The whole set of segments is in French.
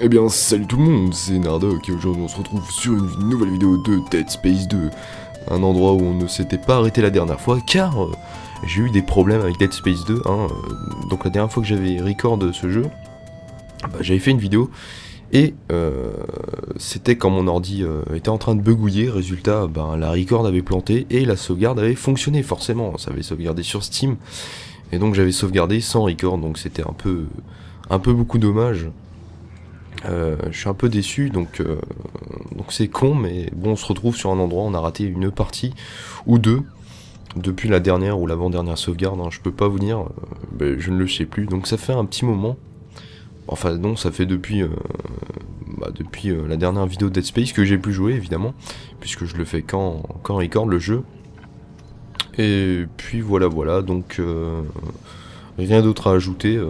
Eh bien, salut tout le monde, c'est Nardoc et aujourd'hui on se retrouve sur une nouvelle vidéo de Dead Space 2. Un endroit où on ne s'était pas arrêté la dernière fois car euh, j'ai eu des problèmes avec Dead Space 2. Hein, euh, donc la dernière fois que j'avais record ce jeu, bah, j'avais fait une vidéo et euh, c'était quand mon ordi était en train de begouiller. Résultat, ben, la record avait planté et la sauvegarde avait fonctionné forcément. Ça avait sauvegardé sur Steam et donc j'avais sauvegardé sans record donc c'était un peu, un peu beaucoup dommage. Euh, je suis un peu déçu, donc euh, donc c'est con, mais bon, on se retrouve sur un endroit, on a raté une partie ou deux depuis la dernière ou l'avant-dernière sauvegarde. hein, je peux pas vous dire, euh, ben, je ne le sais plus. Donc ça fait un petit moment. Enfin non, ça fait depuis bah, depuis la dernière vidéo de Dead Space que j'ai pu jouer évidemment, puisque je le fais quand quand record le jeu. Et puis voilà voilà, donc rien d'autre à ajouter.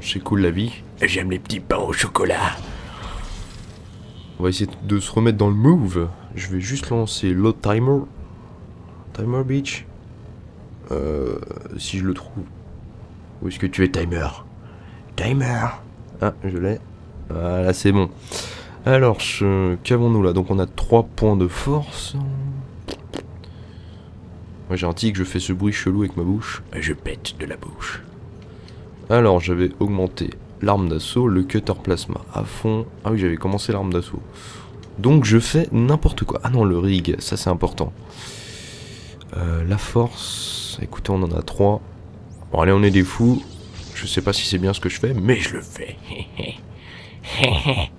c'est cool la vie. J'aime les petits pains au chocolat. On va essayer de se remettre dans le move. Je vais juste lancer l'autre timer. Timer Beach. Euh, si je le trouve. Où est-ce que tu es, timer? Timer. Ah, je l'ai. Voilà, c'est bon. Alors, qu'avons-nous là? Donc, on a 3 points de force. Moi, j'ai un tic, je fais ce bruit chelou avec ma bouche. Je pète de la bouche. Alors, j'avais augmenté l'arme d'assaut, le cutter plasma à fond. Ah oui, j'avais commencé l'arme d'assaut. Donc, je fais n'importe quoi. Ah non, le rig, ça c'est important. Euh, la force, écoutez, on en a 3. Bon, allez, on est des fous. Je sais pas si c'est bien ce que je fais, mais je le fais.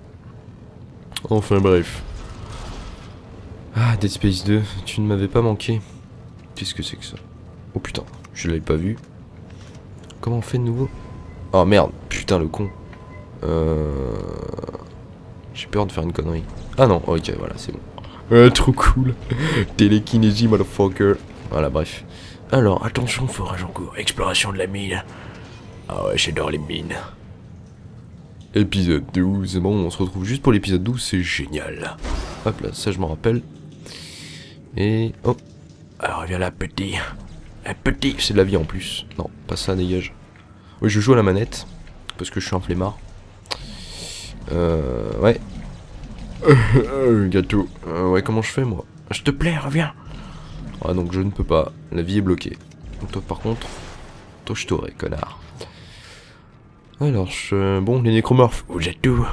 Enfin bref. Ah, Dead Space 2, tu ne m'avais pas manqué. Qu'est-ce que c'est que ça? Oh putain, je l'avais pas vu. Comment on fait de nouveau? Oh merde, putain le con. Euh... J'ai peur de faire une connerie. Ah non, ok, voilà, c'est bon. Ouais, trop cool. Télékinésie, motherfucker. Voilà, bref. Alors, Attention, forage en cours. Exploration de la mine. Ah ouais, j'adore les mines. épisode 12. Bon, on se retrouve juste pour l'épisode 12, c'est génial. Hop là, ça je m'en rappelle. Et... Oh, Alors viens là, petit. Un petit. C'est de la vie en plus. Non, pas ça, dégage. Oui, je joue à la manette. Parce que je suis un flemmard. Euh. Ouais. Gâteau. Euh, ouais, comment je fais moi? S'il te plaît, reviens. Ah, donc je ne peux pas. La vie est bloquée. Donc toi, par contre. Toi, je t'aurai, connard. Alors, je... bon, les nécromorphes. Vous êtes où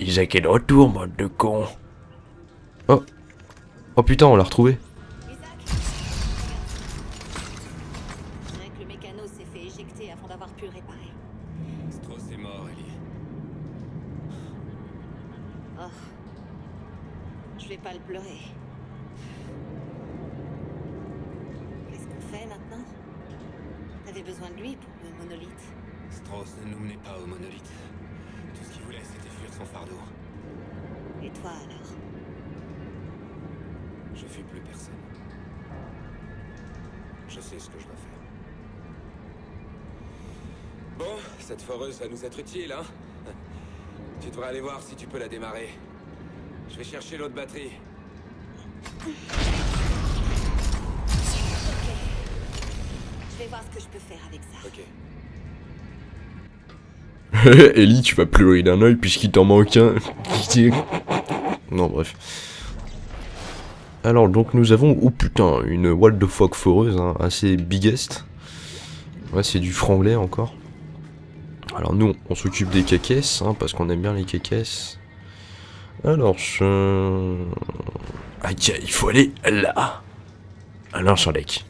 Isaac est de retour, mode de con. Oh putain, on l'a retrouvé. Je sais ce que je dois faire. Bon, cette foreuse va nous être utile, hein Tu devrais aller voir si tu peux la démarrer. Je vais chercher l'autre batterie. Je vais voir ce que je peux faire avec ça. Ok. Ellie, tu vas pleurer d'un oeil puisqu'il t'en manque un. non, bref. Alors, donc, nous avons, oh putain, une what the fuck foreuse, hein, assez biggest. Ouais, c'est du franglais encore. Alors, nous, on s'occupe des caquesses, hein, parce qu'on aime bien les caquesses. Alors, je... Ah tiens, il faut aller là. En deck.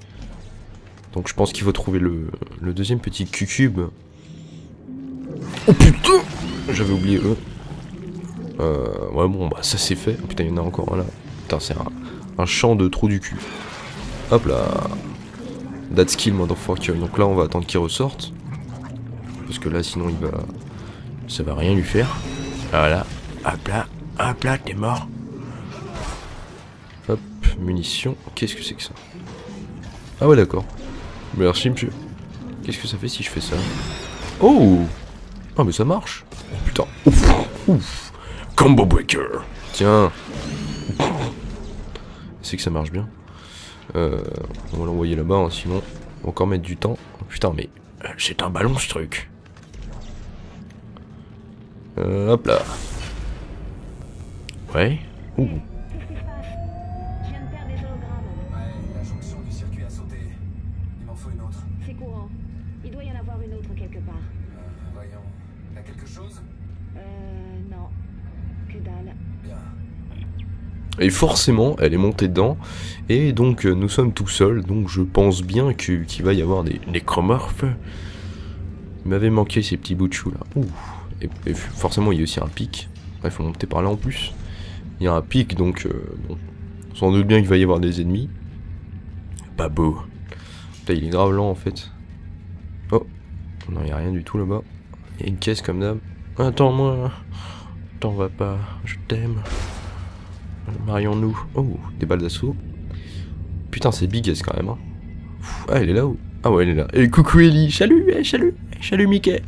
Donc, je pense qu'il faut trouver le, deuxième petit cucube. Oh putain J'avais oublié eux. Euh, ouais, bon, bah ça c'est fait. Oh, putain, il y en a encore un là. Putain, c'est un, un champ de trou du cul. Hop là. That's kill, motherfucker. Donc là, on va attendre qu'il ressorte. Parce que là, sinon, il va. Ça va rien lui faire. Voilà. Hop là. Hop là, t'es mort. Hop, munitions. Qu'est-ce que c'est que ça? Ah ouais, d'accord. Merci, monsieur. Qu'est-ce que ça fait si je fais ça? Oh Ah, mais ça marche. Oh putain. Ouf. Ouf. Combo breaker. Tiens. C'est que ça marche bien. Euh, on va l'envoyer là-bas, hein, sinon on va encore mettre du temps. Oh, putain, mais Euh, C'est un ballon ce truc. Euh, hop là. Ouais Ouh. Qu'est-ce qui se passe Je viens de perdre des hologrammes. Ouais, la jonction du circuit a sauté. Il m'en faut une autre. C'est courant. Il doit y en avoir une autre quelque part. Euh, voyons. T'as quelque chose? Euh, non. Que dalle. Bien. Et forcément, elle est montée dedans. Et donc, euh, nous sommes tout seuls. Donc, je pense bien qu'il va y avoir des Nécromorphe Il m'avait manqué ces petits bouts de chou là. Ouh. Et, forcément, il y a aussi un pic. Il faut monter par là en plus. Il y a un pic, donc euh. Sans doute bien qu'il va y avoir des ennemis. Pas beau. Il est grave lent en fait. Oh. Non, il n'y a rien du tout là-bas. Il y a une caisse comme d'hab. Attends-moi. T'en vas pas. Je t'aime. Marions-nous. Oh, des balles d'assaut. Putain, c'est bigasse quand même. Hein. Ah, elle est là-haut. Ah ouais, elle est là. Et coucou Ellie. Salut, eh, salut. eh, Salut Mickey.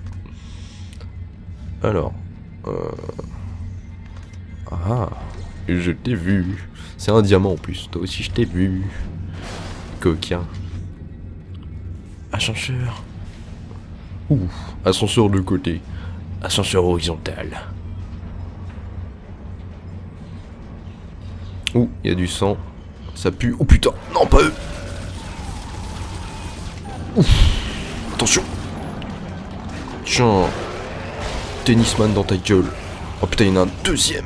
Alors. Euh... Ah. Je t'ai vu. C'est un diamant en plus. Toi aussi, je t'ai vu. Coquin. Ascenseur. Ouh. Ascenseur de côté. Ascenseur horizontal. Ouh, il y a du sang. Ça pue. Oh putain. Non, pas eux. Ouf. Attention. Tiens. Tennisman dans ta gueule. Oh putain, il y en a un deuxième.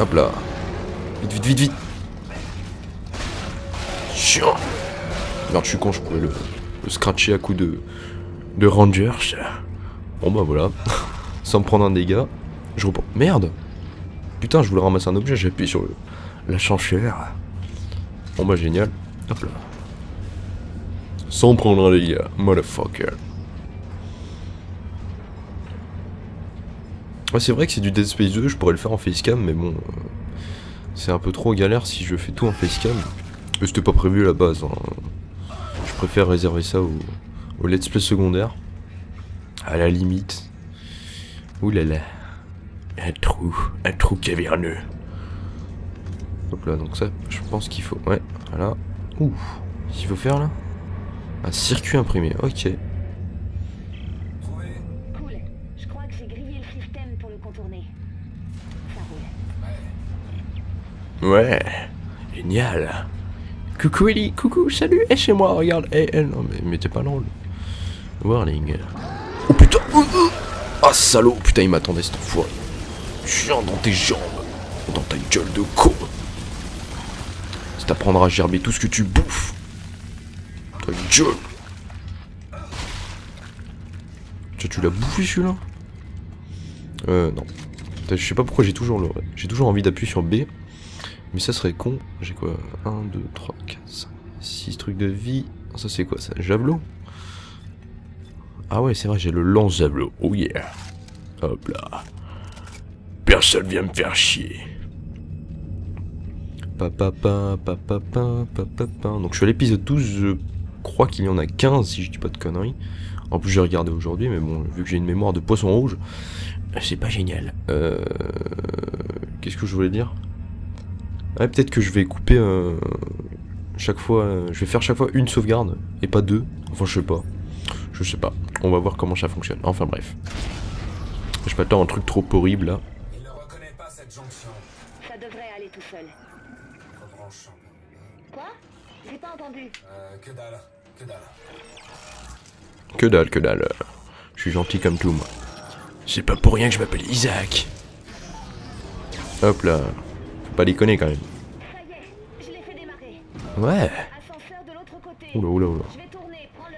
Hop là. Vite, vite, vite, vite. Tiens. Merde, je suis con, je pourrais le, le scratcher à coup de, de Rangers. Bon bah voilà. Sans me prendre un dégât. Je reprends. Merde. Putain, je voulais ramasser un objet, j'ai appuyé sur le- l'ascenseur. Bon bah génial. Hop là. Sans prendre un dégât, motherfucker. Ouais, c'est vrai que c'est du Dead Space 2, je pourrais le faire en facecam, mais bon. euh, c'est un peu trop galère si je fais tout en facecam. Euh, C'était pas prévu à la base. hein. Je préfère réserver ça au, au let's play secondaire. À la limite. Ouh là là. Un trou. Un trou caverneux. Hop là, donc ça, je pense qu'il faut. Ouais, voilà. Ouh, qu'est-ce qu'il faut faire là? Un circuit imprimé, ok. Trouvé Cool. Je crois que j'ai grillé le système pour le contourner. Ça roule. Ouais. Génial. Coucou Ellie. Coucou. Salut. Et chez moi. Regarde. Eh, eh, Non, mais, mais t'es pas drôle. Warning. Oh putain oh, oh. Ah salaud Putain, il m'attendait cette fois. Chien dans tes jambes. Dans ta gueule de con. Ça t'apprendra à gerber tout ce que tu bouffes. Ta gueule. Tu, tu l'as bouffé celui-là? Euh, non. Je sais pas pourquoi j'ai toujours le... J'ai toujours envie d'appuyer sur B. Mais ça serait con. J'ai quoi? 1, 2, 3, 4, 5, 6 trucs de vie. Ça c'est quoi ça? Javelot? Ah ouais, c'est vrai, j'ai le lance-javelot. Oh yeah. Hop là. Personne vient me faire chier. Papapin, papapin, papapin. Donc je suis à l'épisode 12, je crois qu'il y en a 15 si je dis pas de conneries. En plus j'ai regardé aujourd'hui, mais bon, vu que j'ai une mémoire de poisson rouge, C'est pas génial. euh... Qu'est-ce que je voulais dire? Ouais, peut-être que je vais couper euh, chaque fois, euh, je vais faire chaque fois une sauvegarde et pas deux. Enfin, je sais pas. Je sais pas. On va voir comment ça fonctionne. Enfin bref. Je m'attends à un truc trop horrible là. Que dalle. Que dalle. Que dalle, que dalle. Je suis gentil comme tout moi. C'est pas pour rien que je m'appelle Isaac. Hop là. Faut pas déconner quand même. Ça y est, je l'ai fait démarrer. Ouais. Ascenseur de l'autre côté. Oula, oula, oula. Je vais tourner, prends-le.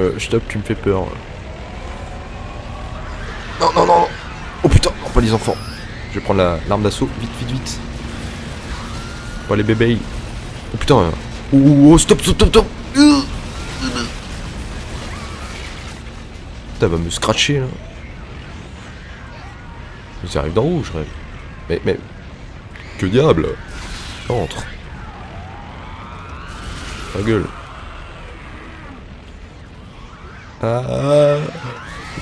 Euh, stop, tu me fais peur. Non, non, non. Oh putain, non, pas les enfants. Je vais prendre la- l'arme d'assaut. Vite, vite, vite. Les bébés. Oh putain. euh. Oh, oh, stop, stop, stop, stop. Putain, va me scratcher là. Mais ça arrive d'en haut, je rêve. Mais, mais. Que diable Entre. Ta gueule. Ah,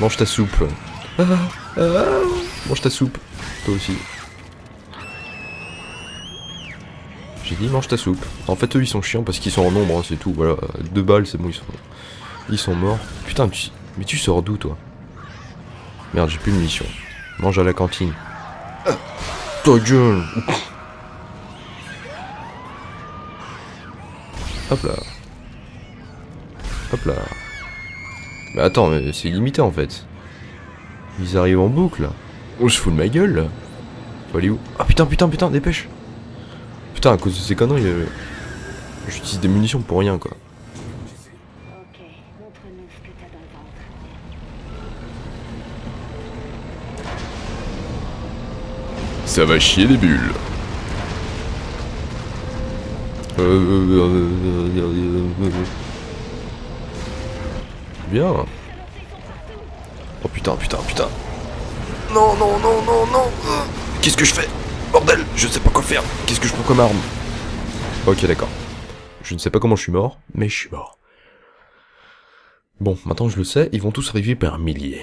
mange ta soupe. Ah, ah, mange ta soupe. Toi aussi. Mange ta soupe. En fait eux ils sont chiants parce qu'ils sont en nombre, hein, c'est tout. Voilà, deux balles c'est bon ils sont, ils sont morts. Putain, mais tu sors d'où toi? Merde, j'ai plus de munitions. Mange à la cantine. Ta gueule Hop là. Hop là. Mais attends, mais c'est illimité en fait. Ils arrivent en boucle là. On se fout de ma gueule là. Faut aller où? Ah putain, putain, putain, dépêche Putain, à cause de ces conneries, euh, j'utilise des munitions pour rien quoi. Ça va chier des bulles. Bien. Oh putain, putain, putain. Non, non, non, non, non. Qu'est-ce que je fais? Bordel, je sais pas quoi faire. Qu'est-ce que je prends comme arme Ok, d'accord. Je ne sais pas comment je suis mort, mais je suis mort. Bon, maintenant je le sais, ils vont tous arriver par milliers.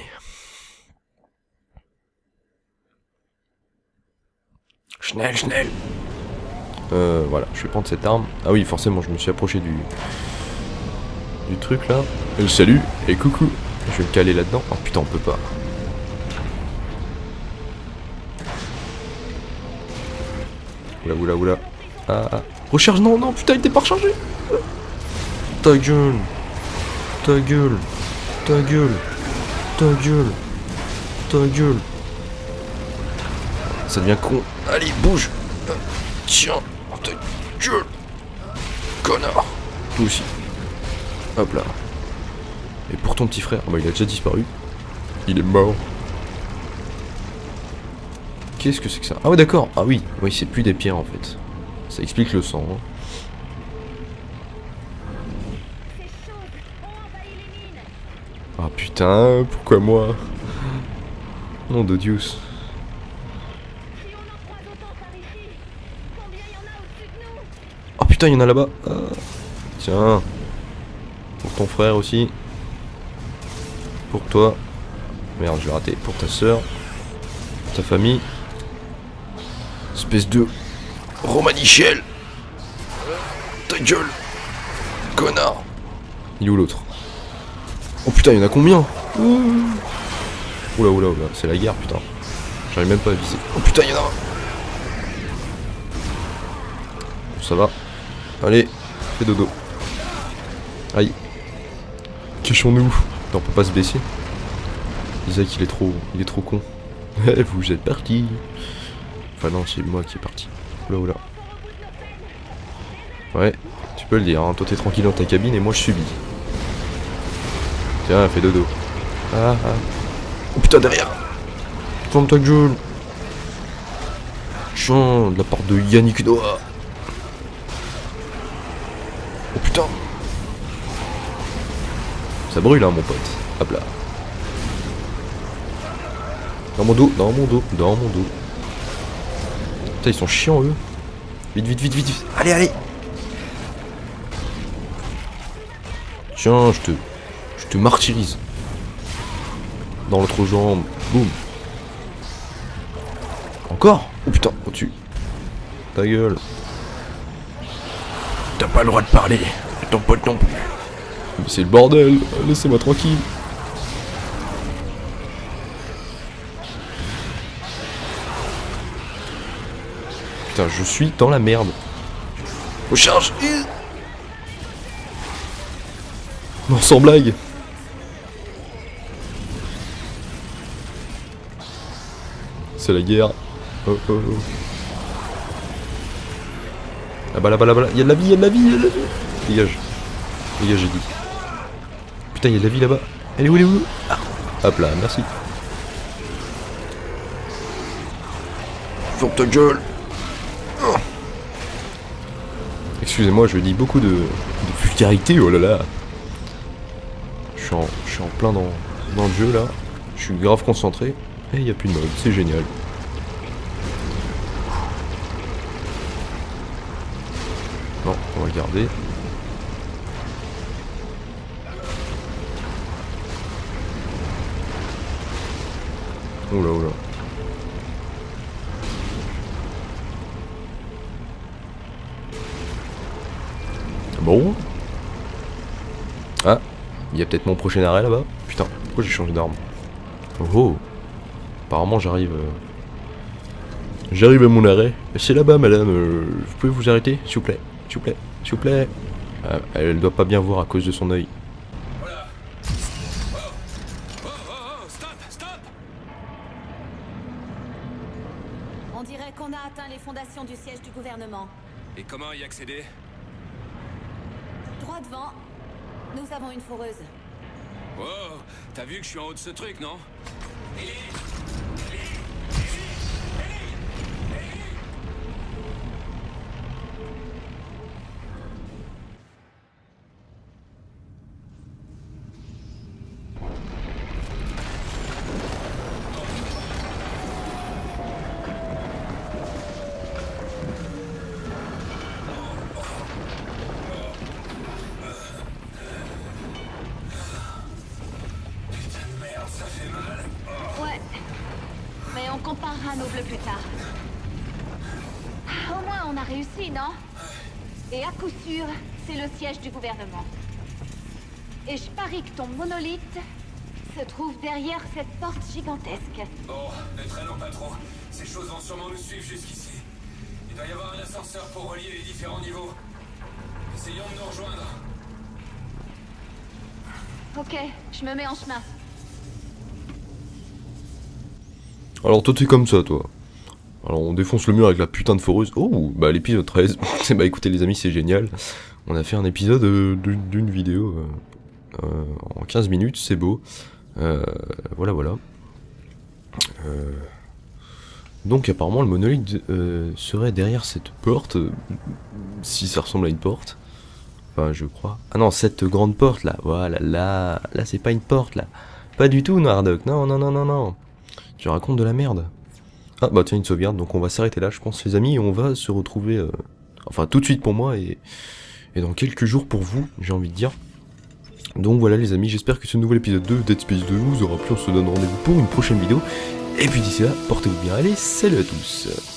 Schnell, Schnell Euh, voilà, je vais prendre cette arme. Ah oui, forcément, je me suis approché du... Du truc, là. Euh, salut, et coucou Je vais me caler là-dedans. Oh putain, on peut pas. Oula, oula, oula. Ah, ah. Recharge, non, non, putain, il était pas rechargé Ta gueule Ta gueule Ta gueule Ta gueule Ta gueule ça devient con. Allez, bouge Tiens, ta gueule Connard Toi aussi. Hop là. Et pour ton petit frère, ah bah il a déjà disparu. Il est mort. Qu'est-ce que c'est que ça Ah ouais d'accord, ah oui, oui c'est plus des pierres en fait. Ça explique le sang. hein. Ah putain, pourquoi moi? Nom de nous Oh putain, il y en a là-bas. Ah. Tiens. Pour ton frère aussi. Pour toi. Merde, je l'ai raté. Pour ta soeur. Ta famille. Espèce de Romanichel. Ta gueule. Connard. Il est où l'autre? Oh putain, il y en a combien? Oula, oula, oula. C'est la guerre, putain. J'arrive même pas à viser. Oh putain, il y en a un. Ça va. Allez, fais dodo. Aïe. Cachons-nous. On peut pas se baisser. Isaac, il est trop, il est trop con. Eh, Vous êtes parti. Enfin non, c'est moi qui est parti. Oula, oula. Ouais, tu peux le dire. Hein. Toi, t'es tranquille dans ta cabine et moi, je subis. Tiens, fais dodo. Ah, ah. Oh putain, derrière. Ferme ta gueule. Tiens, de la part de Yannick Noah. Oh putain Ça brûle hein mon pote. Hop là. Dans mon dos, dans mon dos, dans mon dos. Ils sont chiants eux. Vite, vite, vite, vite, vite. Allez, allez Tiens, je te... Je te martyrise. Dans l'autre jambe. Boum. Encore? Oh putain, au-dessus. Ta gueule. T'as pas le droit de parler. Ton pote non plus. C'est le bordel, laissez-moi tranquille. Putain, je suis dans la merde. Recharge Non, sans blague C'est la guerre. Oh, oh, oh. Là-bas, là-bas, là-bas, il y a de la vie, il y a de la vie, il y a de la vie. Dégage. Dégage, j'ai dit. Putain, il y a de la vie là-bas. Elle est où, elle est où? Ah. Hop là, merci. Ferme ta gueule Excusez-moi, je dis beaucoup de, vulgarité, oh là là. Je suis en, plein dans, le jeu là. Je suis grave concentré. Et il n'y a plus de mode, c'est génial. Non, on va garder. Oula oula. Il y a peut-être mon prochain arrêt là-bas. Putain, pourquoi j'ai changé d'arme Oh oh. Apparemment j'arrive... euh, J'arrive à mon arrêt. C'est là-bas madame, euh, vous pouvez vous arrêter s'il vous plaît S'il vous plaît S'il vous plaît Ah, Elle doit pas bien voir à cause de son œil. Voilà. Oh Oh oh oh Stop Stop On dirait qu'on a atteint les fondations du siège du gouvernement. Et comment y accéder? Droit devant, nous avons une foreuse. Oh T'as vu que je suis en haut de ce truc, non? Coup sûr, c'est le siège du gouvernement. Et je parie que ton monolithe se trouve derrière cette porte gigantesque. Oh, ne traînons pas trop. Ces choses vont sûrement nous suivre jusqu'ici. Il doit y avoir un ascenseur pour relier les différents niveaux. Essayons de nous rejoindre. Ok, je me mets en chemin. Alors toi t'es comme ça toi. Alors on défonce le mur avec la putain de foreuse. Oh bah l'épisode 13. bah écoutez les amis c'est génial. On a fait un épisode euh, d'une vidéo euh, euh, en 15 minutes, c'est beau. Voilà voilà. Donc apparemment le monolithe serait derrière cette porte. si ça ressemble à une porte. Enfin je crois. Ah non cette grande porte là. Voilà là. Là c'est pas une porte là. Pas du tout Nardoc. Non non non non non. Tu racontes de la merde. Ah bah tiens une sauvegarde, donc on va s'arrêter là je pense les amis et on va se retrouver, euh, enfin tout de suite pour moi et, et dans quelques jours pour vous, j'ai envie de dire. Donc voilà les amis, j'espère que ce nouvel épisode de Dead Space 2 vous aura plu, on se donne rendez-vous pour une prochaine vidéo. Et puis d'ici là, portez-vous bien, allez, salut à tous